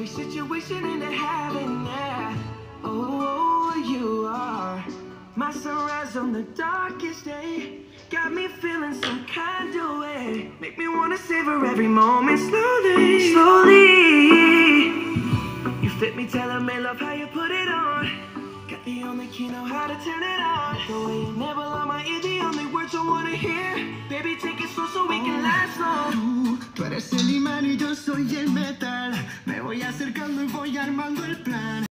every situation into heaven, yeah. Oh, you are my sunrise on the darkest day. Got me feeling some kind of way. Make me wanna savor every moment slowly, slowly. You fit me, telling me love how you put it on. Got the only key, know how to turn it on. The way you never lie my ear, the only words I wanna hear. Baby, buscando y voy armando el plan.